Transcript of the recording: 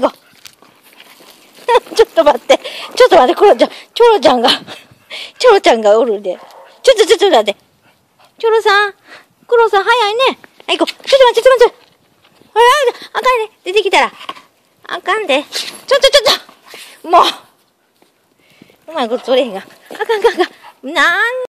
行こう。ちょっと待って。ちょっと待って、クロちゃん。チョロちゃんが、チョロちゃんがおるんで。ちょっと、ちょっと待って。チョロさん。クロさん、早いね。はい、行こう。ちょっと待って、ちょっと待って。あ、あかんね。出てきたら。あかんで。ちょっと、ちょっと。もう。うまいこと取れへんが。あかん、あかん、あかん。なん